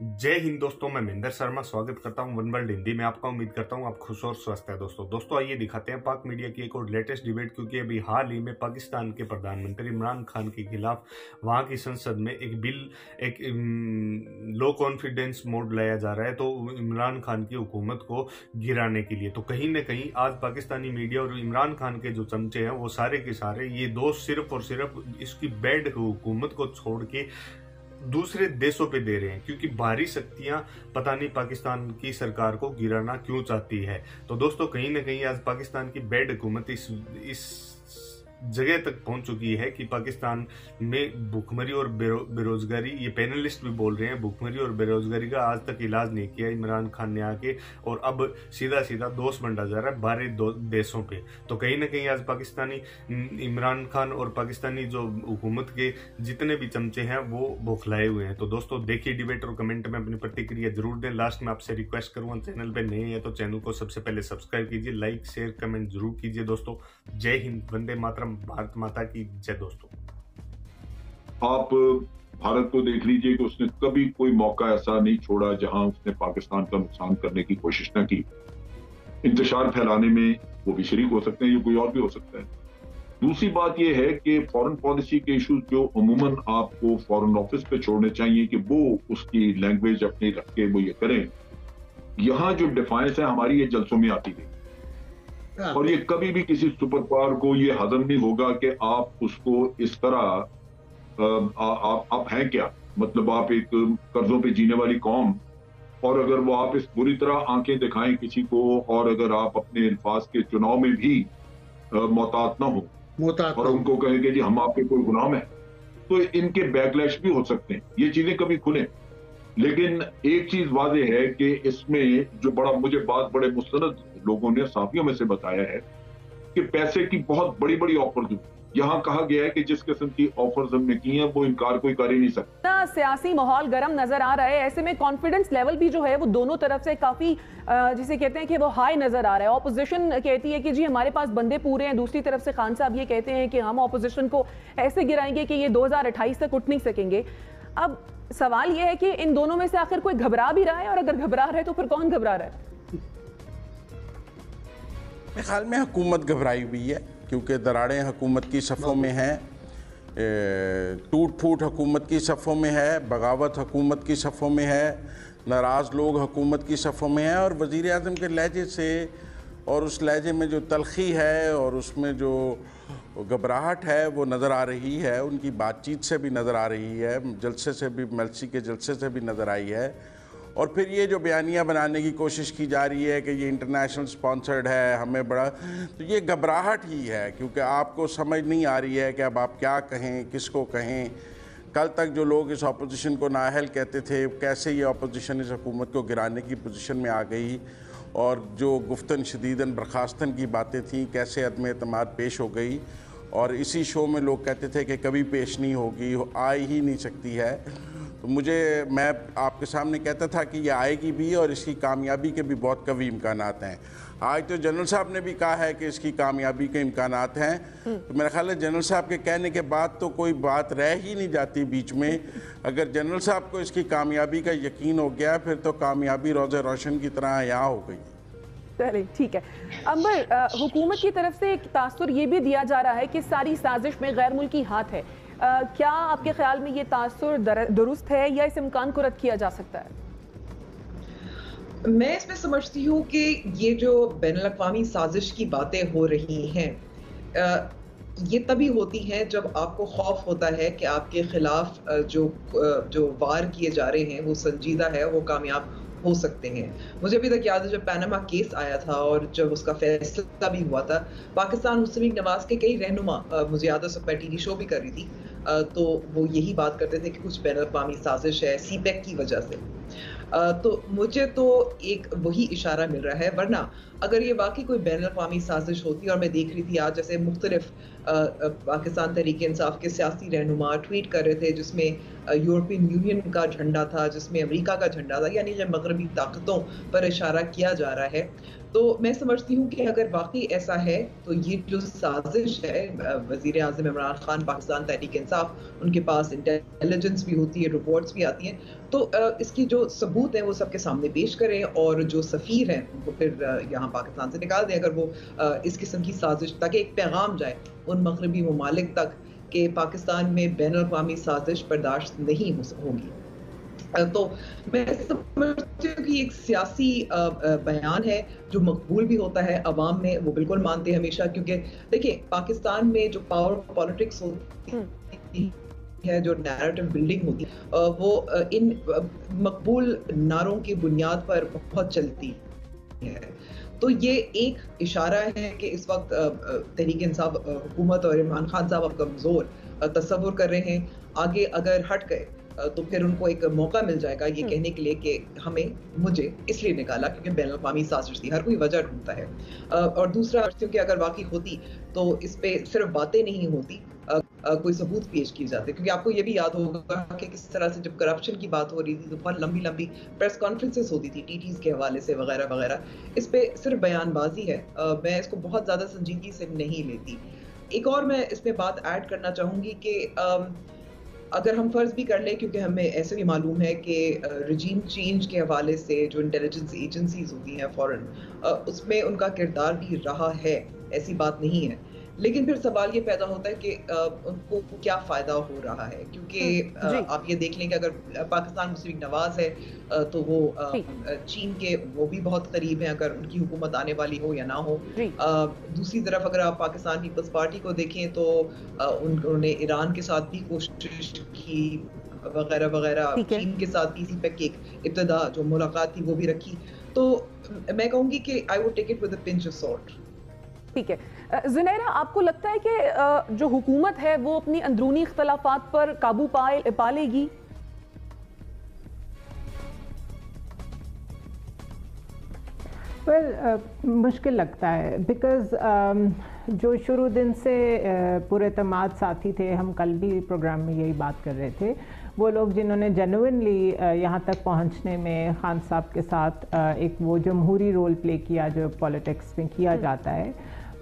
जय हिंद दोस्तों, मैं महेंद्र शर्मा स्वागत करता हूँ वन वर्ल्ड हिंदी में। आपका उम्मीद करता हूँ आप खुश और स्वस्थ है दोस्तों। दोस्तों, आइए दिखाते हैं पाक मीडिया की एक और लेटेस्ट डिबेट, क्योंकि अभी हाल ही में पाकिस्तान के प्रधानमंत्री इमरान खान के खिलाफ वहाँ की संसद में एक बिल, एक लो कॉन्फिडेंस मोड लाया जा रहा है तो इमरान खान की हुकूमत को गिराने के लिए। तो कहीं ना कहीं आज पाकिस्तानी मीडिया और इमरान खान के जो चमचे हैं, वो सारे के सारे ये दोष सिर्फ़ और सिर्फ़ इसकी बैड हुकूमत को छोड़ के दूसरे देशों पे दे रहे हैं, क्योंकि बाहरी शक्तियाँ पता नहीं पाकिस्तान की सरकार को गिराना क्यों चाहती है। तो दोस्तों, कहीं ना कहीं आज पाकिस्तान की बेड हुकूमत इस इस जगह तक पहुँच चुकी है कि पाकिस्तान में भूखमरी और बेरोजगारी, ये पैनलिस्ट भी बोल रहे हैं, भूखमरी और बेरोजगारी का आज तक इलाज नहीं किया, इमरान खान ने आके और अब सीधा सीधा दोष बंटा जा रहा है बाहरी देशों पे। तो कहीं ना कहीं आज पाकिस्तानी इमरान खान और पाकिस्तानी जो हुकूमत के जितने भी चमचे हैं, वो बौखलाए हुए हैं। तो दोस्तों, देखिए डिबेट और कमेंट में अपनी प्रतिक्रिया ज़रूर दें। लास्ट में आपसे रिक्वेस्ट करूँगा चैनल पर नए हैं तो चैनल को सबसे पहले सब्सक्राइब कीजिए, लाइक, शेयर, कमेंट ज़रूर कीजिए दोस्तों। जय हिंद, वंदे मातरम। भारत माता की जय दोस्तों। आप, भारत को देख लीजिए कि उसने कभी कोई मौका ऐसा नहीं छोड़ा जहाँ उसने पाकिस्तान का नुकसान करने की कोशिश ना की। इंतज़ार फैलाने में वो भी शरीक हो सकते हैं या कोई और भी हो सकता है। दूसरी बात यह है कि फॉरेन पॉलिसी के इश्यूज़ जो अमूमन आपको फॉरेन ऑफ़िस पे छोड़ने चाहिए कि वो उसकी लैंग्वेज अपनी रख के वो ये करें। यहाँ जो डिफाइंस है, हमारी ये जलसों में आती गई। और ये कभी भी किसी सुपर पावर को ये हजम नहीं होगा कि आप उसको इस तरह आप आप हैं क्या? मतलब आप एक कर्जों पे जीने वाली कौम। और अगर वो आप इस बुरी तरह आँखें दिखाएँ किसी को और अगर आप अपने अल्फाज के चुनाव में भी मोहतात ना हो। और उनको कहें कि जी हम आपके कोई गुलाम है। तो इनके बैकलैश भी हो सकते हैं। ये चीज़ें कभी खुले। लेकिन एक चीज़ वादे है कि इसमें जो बड़ा, मुझे बात बड़े मुस्तरद लोगों ने, साथियों में से बताया है कि पैसे की बहुत बड़ी बड़ी ऑफ़र यहाँ कहा गया है कि जिस किस्म की ऑफर्स हमने की हैं, वो इनकार कोई कर ही नहीं सकता। सियासी माहौल गर्म नज़र आ रहा है। ऐसे में कॉन्फिडेंस लेवल भी जो है, वो दोनों तरफ़ से काफ़ी जिसे कहते हैं कि वो हाई नज़र आ रहा है। ऑपोजिशन कहती है कि जी, हमारे पास बंदे पूरे हैं। दूसरी तरफ़ से खान साहब ये कहते हैं कि हम ऑपोजिशन को ऐसे गिराएँगे कि ये 2028 तक उठ नहीं सकेंगे। अब सवाल यह है कि इन दोनों में से आखिर कोई घबरा भी रहा है और अगर घबरा रहा है तो फिर कौन घबरा रहा है? मेरे ख्याल में हुकूमत घबराई हुई है, क्योंकि दराड़ें हुकूमत की सफ़ों में हैं टूट फूट हुकूमत की सफ़ों में है, बगावत हुकूमत की सफ़ों में है, नाराज़ लोग हुकूमत की सफ़ों में हैं, और वज़ी अजम के लहजे से और उस लहजे में जो तलखी है और उसमें जो घबराहट है, वो नज़र आ रही है, उनकी बातचीत से भी नज़र आ रही है, जलसे से भी, मलसी के जलसे से भी नज़र आई है। और फिर ये जो बयानियाँ बनाने की कोशिश की जा रही है कि ये इंटरनेशनल स्पॉन्सर्ड है, हमें बड़ा तो ये घबराहट ही है, क्योंकि आपको समझ नहीं आ रही है कि अब आप क्या कहें, किसको कहें। कल तक जो लोग इस अपोजिशन को नाहल कहते थे, कैसे ये अपोजिशन इस हुकूमत को गिराने की पोजिशन में आ गई, और जो गुफ्तन शदीदन बर्खास्तन की बातें थीं, कैसे अदम अतमाद पेश हो गई और इसी शो में लोग कहते थे कि कभी पेश नहीं होगी आ ही नहीं सकती है। तो मुझे, मैं आपके सामने कहता था कि ये आएगी भी और इसकी कामयाबी के भी बहुत कवी इम्कान हैं। आज तो जनरल साहब ने भी कहा है कि इसकी कामयाबी के इम्कान हैं। तो मेरा ख्याल है जनरल साहब के कहने के बाद तो कोई बात रह ही नहीं जाती बीच में। अगर जनरल साहब को इसकी कामयाबी का यकीन हो गया, फिर तो कामयाबी रोज़ रोशन की तरह यहाँ हो गई। चले ठीक है। अंबर हुकूमत की तरफ़ से एक तासर ये भी दिया जा रहा है कि सारी साजिश में गैर मुल्की हाथ है। आ, क्या आपके ख्याल में ये तासर दुरुस्त है या इस इम्कान को रद्द किया जा सकता है? मैं इसमें समझती हूँ कि ये जो बैन अवी साजिश की बातें हो रही हैं ये तभी होती हैं जब आपको खौफ होता है कि आपके खिलाफ जो जो वार किए जा रहे हैं वो संजीदा है वो कामयाब हो सकते हैं। मुझे अभी तक याद है जब पैनामा केस आया था और जब उसका फैसला भी हुआ था। पाकिस्तान मुस्लिम नवाज़ के कई रहनुमा मुझे याद है सब मैं टीवी शो भी कर रही थी। तो वो यही बात करते थे कि कुछ बैन अवी साजिश है सी की वजह से। तो मुझे तो एक वही इशारा मिल रहा है, वरना अगर ये बाकी कोई बैन अवी साजिश होती और मैं देख रही थी आज जैसे मुख्तलिफ़ पाकिस्तान तरीके इंसाफ के सियासी रहनुमा ट्वीट कर रहे थे जिसमें यूरोपियन यूनियन का झंडा था, जिसमें अमेरिका का झंडा था, यानी जब मगरबी ताकतों पर इशारा किया जा रहा है। तो मैं समझती हूँ कि अगर वाकई ऐसा है तो ये जो साजिश है वज़ीर अजम इमरान खान, पाकिस्तान तहरीक इंसाफ, उनके पास इंटेलिजेंस भी होती है रिपोर्ट्स भी आती हैं तो इसकी जो सबूत है, वो सबके सामने पेश करें और जो सफ़ीर हैं, उनको फिर यहाँ पाकिस्तान से निकाल दें, अगर वो इस किस्म की साजिश, ताकि एक पैगाम जाए उन मगरबी ममालिक तक कि पाकिस्तान में बैन अवी साजिश बर्दाश्त नहीं होगी। तो मैं समझती हूँ कि एक सियासी बयान है जो मकबूल भी होता है अवाम में वो बिल्कुल मानते हैं हमेशा क्योंकि देखिए पाकिस्तान में जो पावर पॉलिटिक्स होती हम्म। है जो नैरेटिव बिल्डिंग होती है वो इन मकबूल नारों की बुनियाद पर बहुत चलती है तो ये एक इशारा है कि इस वक्त तहरीक इंसाफ हुकूमत और इमरान खान साहब अब कमज़ोर तस्वुर कर रहे हैं आगे अगर हट गए तो फिर उनको एक मौका मिल जाएगा ये हम्म। कहने के लिए कि हमें मुझे इसलिए निकाला क्योंकि बैन अवी साजिश थी हर कोई वजह ढूंढता है। और दूसरा क्योंकि अगर वाकई होती तो इस पर सिर्फ़ बातें नहीं होती कोई सबूत पेश किए जाते। क्योंकि आपको ये भी याद होगा कि किस तरह से जब करप्शन की बात हो रही थी तो बहुत लंबी लंबी प्रेस कॉन्फ्रेंसेस होती थी टीटीज के हवाले से वगैरह वगैरह। इस पर सिर्फ़ बयानबाजी है। मैं इसको बहुत ज़्यादा संजीदगी से नहीं लेती। एक और मैं इसमें बात ऐड करना चाहूँगी कि अगर हम फ़र्ज़ भी कर लें, क्योंकि हमें ऐसे भी मालूम है कि रजीम चेंज के हवाले से जो इंटेलिजेंस एजेंसीज होती हैं फॉरेन उसमें उनका किरदार भी रहा है, ऐसी बात नहीं है। लेकिन फिर सवाल ये पैदा होता है कि उनको क्या फ़ायदा हो रहा है? क्योंकि हम्म, आप ये देख लें कि अगर पाकिस्तान मुस्लिम नवाज़ है तो वो चीन के वो भी बहुत करीब हैं अगर उनकी हुकूमत आने वाली हो या ना हो। दूसरी तरफ़ अगर आप पाकिस्तान पीपल्स पार्टी को देखें तो उन्होंने ईरान के साथ भी कोशिश की वगैरह वगैरह चीन के साथ किसी पे एक इब्तदा जो मुलाकात थी वो भी रखी। तो मैं कहूँगी कि I would take it with a pinch of salt ठीक है जुनैरा आपको लगता है कि जो हुकूमत है वो अपनी अंदरूनी इख्तलाफात पर काबू पाए पा लेगी वेल well, uh, मुश्किल लगता है बिकॉज़ um, जो शुरू दिन से uh, पूरे तमाद साथी थे हम कल भी प्रोग्राम में यही बात कर रहे थे वो लोग जिन्होंने जेनुनली uh, यहाँ तक पहुँचने में खान साहब के साथ uh, एक वो जमहूरी रोल प्ले किया जो पॉलिटिक्स में किया हम्म। जाता है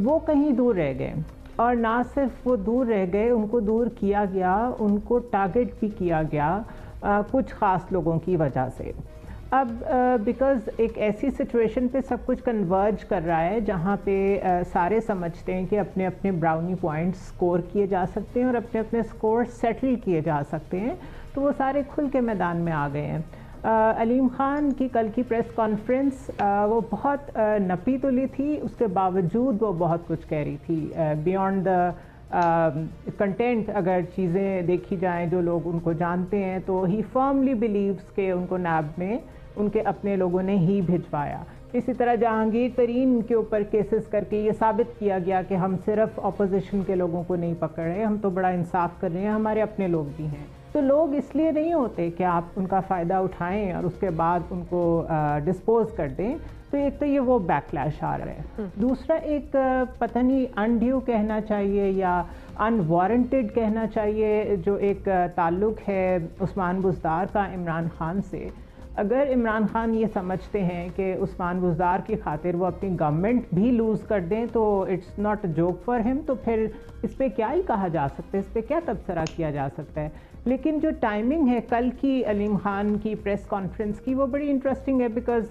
वो कहीं दूर रह गए। और ना सिर्फ़ वो दूर रह गए उनको दूर किया गया उनको टारगेट भी किया गया आ, कुछ ख़ास लोगों की वजह से। अब बिकॉज़ एक ऐसी सिचुएशन पे सब कुछ कन्वर्ज कर रहा है जहाँ पे आ, सारे समझते हैं कि अपने अपने ब्राउनी पॉइंट्स स्कोर किए जा सकते हैं और अपने अपने स्कोर सेटल किए जा सकते हैं तो वो सारे खुल के मैदान में आ गए हैं। अलीम ख़ान की कल की प्रेस कॉन्फ्रेंस वो बहुत नपी तुली थी, उसके बावजूद वो बहुत कुछ कह रही थी। बियॉन्ड द कंटेंट अगर चीज़ें देखी जाएँ जो लोग उनको जानते हैं तो ही फर्मली बिलीव्स के उनको नैब में उनके अपने लोगों ने ही भिजवाया। इसी तरह जहांगीर तरीन के ऊपर केसेस करके ये साबित किया गया कि हम सिर्फ़ अपोजिशन के लोगों को नहीं पकड़ रहे, हम तो बड़ा इंसाफ कर रहे हैं, हमारे अपने लोग भी हैं। तो लोग इसलिए नहीं होते कि आप उनका फ़ायदा उठाएँ और उसके बाद उनको डिस्पोज कर दें। तो एक तो ये वो बैकलैश आ रहा है। हम्म। दूसरा एक पता नहीं अनड्यू कहना चाहिए या अनवारंटेड कहना चाहिए जो एक ताल्लुक है उस्मान बुजदार का इमरान खान से। अगर इमरान खान ये समझते हैं कि उस्मान बुजदार की खातिर वो अपनी गवर्नमेंट भी लूज़ कर दें तो it's not a joke for him तो फिर इस पर क्या ही कहा जा सकता है? इस पर क्या तबसरा किया जा सकता है? लेकिन जो टाइमिंग है, कल की अलीम खान की प्रेस कॉन्फ्रेंस की, वो बड़ी इंटरेस्टिंग है बिकॉज़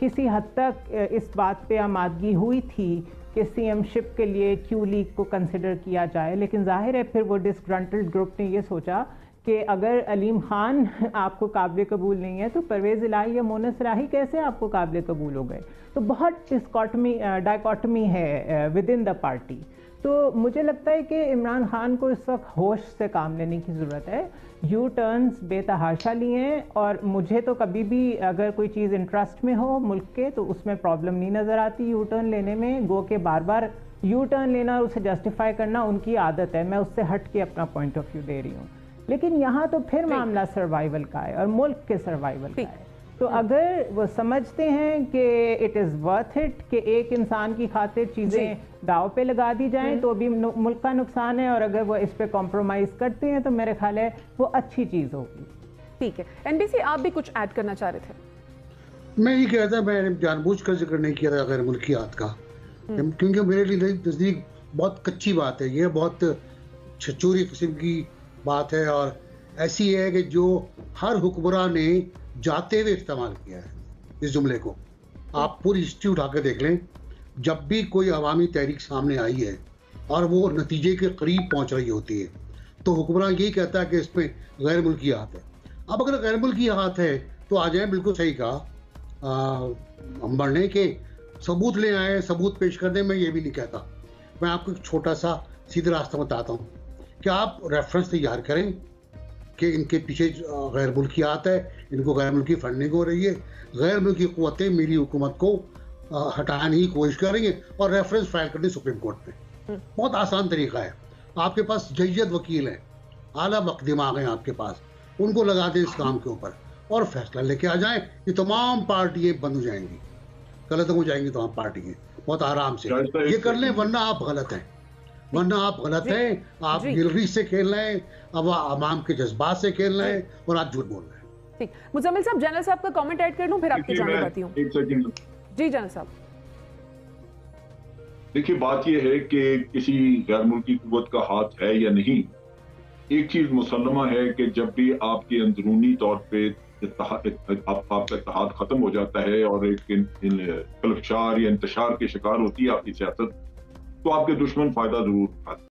किसी हद तक इस बात पे आमादगी हुई थी कि सी शिप के लिए क्यू लीग को कंसिडर किया जाए, लेकिन ज़ाहिर है फिर वो डिसग्रंटल्ड ग्रुप ने ये सोचा कि अगर अलीम खान आपको काबिल कबूल नहीं है तो परवेज़ इलाही या मोनस राही कैसे आपको काबिल कबूल हो गए? तो बहुत डिस्कॉटमी डाइकॉटमी है विद इन द पार्टी तो मुझे लगता है कि इमरान खान को इस वक्त होश से काम लेने की ज़रूरत है। यू टर्न्स बेतहाशा लिए हैं और मुझे तो कभी भी अगर कोई चीज़ इंटरेस्ट में हो मुल्क के तो उसमें प्रॉब्लम नहीं नज़र आती यू टर्न लेने में। गो के बार बार यू टर्न लेना और उसे जस्टिफाई करना उनकी आदत है। मैं उससे हट के अपना पॉइंट ऑफ़ व्यू दे रही हूँ। लेकिन यहाँ तो फिर मामला सर्वाइवल का है और मुल्क के सर्वाइवल का है। तो अगर वो समझते हैं कि इट इज़ वर्थ इट कि एक इंसान की खातिर चीज़ें दाव पे लगा दी जाएँ हम्म। तो भी मुल्क का नुकसान है और अगर वो इस पे कॉम्प्रोमाइज़ करते हैं तो मेरे ख्याल है वो अच्छी चीज़ होगी। ठीक है। एनबीसी आप भी कुछ ऐड करना चाह रहे थे? मैं ये कह था मैंने जानबूझ कर ज़िक्र नहीं किया था गैर मुल्कियात का। हम्म। क्योंकि मेरे लिए नज़दीक बहुत कच्ची बात है। ये बहुत छचूरी किस्म की बात है और ऐसी है कि जो हर हुक्मरान ने जाते हुए इस्तेमाल किया है, इस जुमले को। आप पूरी हिस्ट्री उठा के देख लें, जब भी कोई अवामी तहरीक सामने आई है और वो नतीजे के करीब पहुँच रही होती है तो हुक्मरान यही कहता है कि इसमें गैर मुल्की हाथ है। अब अगर गैर मुल्की हाथ है तो आ जाए, बिल्कुल सही कहा। हम बढ़ने के सबूत ले आए, सबूत पेश करने में ये भी नहीं कहता। मैं आपको एक छोटा सा सीधा रास्ता बताता हूँ। कि आप रेफरेंस तैयार करें कि इनके पीछे गैर मुल्की आता है? इनको गैर मुल्की फंडिंग हो रही है। गैर मुल्की कुतें मेरी हुकूमत को हटाने की कोशिश करेंगे और रेफरेंस फ़ाइल करनी सुप्रीम कोर्ट में हम्म। बहुत आसान तरीका है। आपके पास जैद वकील हैं। आला वक्त दिमाग हैं आपके पास। उनको लगा दें इस काम के ऊपर और फैसला लेके आ जाएँ। कि तमाम पार्टियाँ बंद हो जाएँगी। गलत हो जाएँगी तमाम पार्टियाँ। बहुत आराम से। ये कर लें वरना आप गलत हैं। वरना आप गलत हैं। आप गिलरी से खेल रहे हैं अब आवाम के जज्बात से खेल रहे हैं और आप झूठ बोल रहे हैं। ठीक। मुजम्मिल साहब जनरल साहब का कमेंट ऐड कर लूँ फिर आपकी जानना चाहती हूँ जी जनरल साहब। देखिए बात यह है कि किसी गैर मुल्की कुत का हाथ है या नहीं एक चीज़ मुसलमा है कि जब भी आपके अंदरूनी तौर पे आपका इतिहाद खत्म हो जाता है और एक इन, इन या इंतशार के शिकार होती है आपकी सियासत तो आपके दुश्मन फ़ायदा ज़रूर उठाते।